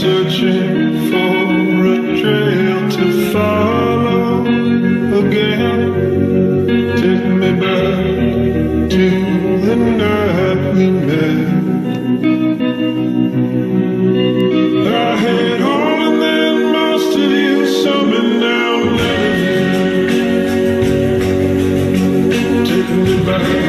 searching for a trail to follow again. Take me back to the night we met. I had all and then you. Take me back.